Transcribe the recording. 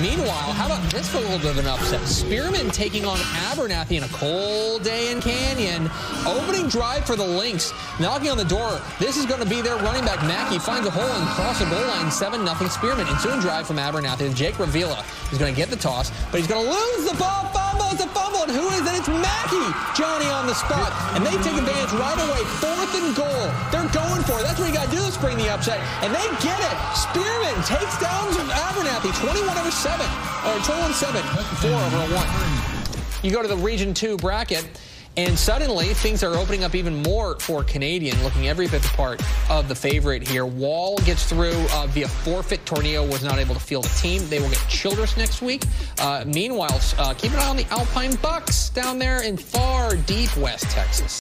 Meanwhile, how about this for a little bit of an upset? Spearman taking on Abernathy in a cold day in Canyon. Opening drive for the Lynx. Knocking on the door. This is going to be their running back. Mackey finds a hole and crosses the goal line. 7-0 Spearman. Ensuing drive from Abernathy. Jake Ravila is going to get the toss, but he's going to lose the ball. Mackey. Johnny on the spot. And they take advantage right away. Fourth and goal. They're going for it. That's what you got to do to spring the upset. And they get it. Spearman takes down Abernathy 21 over 7. Or 21 7. 4 over 1. You go to the Region 2 bracket. And suddenly, things are opening up even more for Canadian, looking every bit the part of the favorite here. Wall gets through uh, via forfeit. Tornillo was not able to field a team. They will get Childress next week. Uh, meanwhile, uh, keep an eye on the Alpine Bucks down there in far deep West Texas.